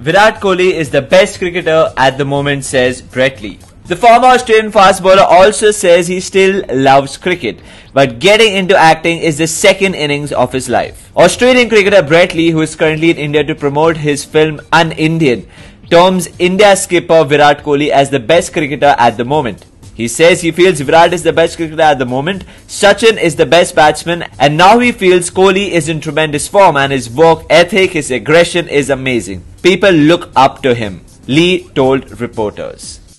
Virat Kohli is the best cricketer at the moment, says Brett Lee. The former Australian fast bowler also says he still loves cricket, but getting into acting is the second innings of his life. Australian cricketer Brett Lee, who is currently in India to promote his film Un-Indian, terms India skipper Virat Kohli as the best cricketer at the moment. He says he feels Virat is the best cricketer at the moment, Sachin is the best batsman, and now he feels Kohli is in tremendous form and his work ethic, his aggression is amazing. People look up to him, Lee told reporters.